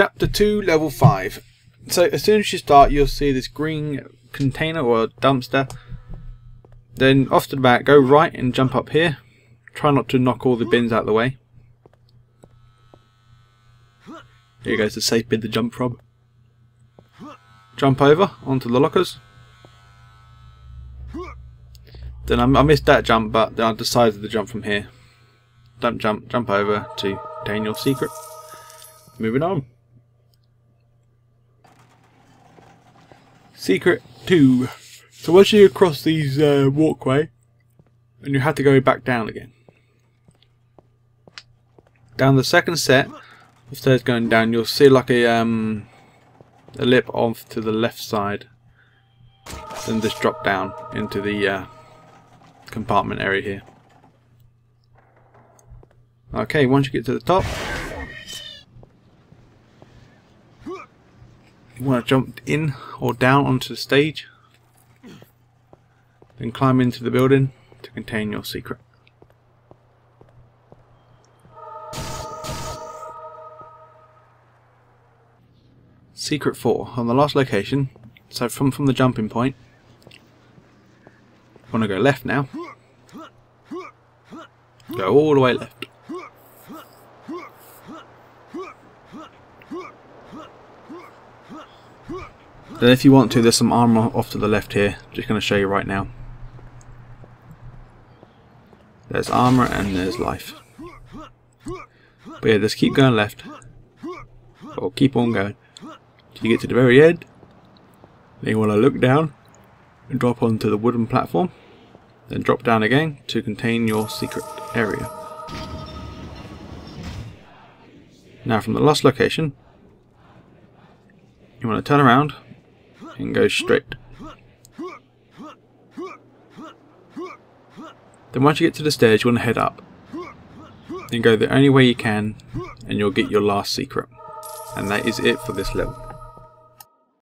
Chapter 2, Level 5. So as soon as you start, you'll see this green container or dumpster. Then off to the back, go right and jump up here. Try not to knock all the bins out of the way. Here goes the safe bit to jump from. Jump over onto the lockers. Then I, I missed that jump, but then I decided to jump from here. Don't jump, jump over to Daniel's secret. Moving on. Secret 2. So once you cross these uh, walkway, and you have to go back down again. Down the second set of stairs going down, you'll see like a um a lip off to the left side. Then just drop down into the uh, compartment area here. Okay, once you get to the top, you want to jump in or down onto the stage, then climb into the building to contain your secret. Secret 4, on the last location, so from, from the jumping point, want to go left now, go all the way left. Then if you want to, there's some armor off to the left here, just going to show you right now. There's armor and there's life. But yeah, just keep going left. Or keep on going. Till you get to the very end. Then you want to look down and drop onto the wooden platform. Then drop down again to contain your secret area. Now from the last location, you want to turn around and go straight. Then once you get to the stairs, you want to head up. Then go the only way you can, and you'll get your last secret. And that is it for this level.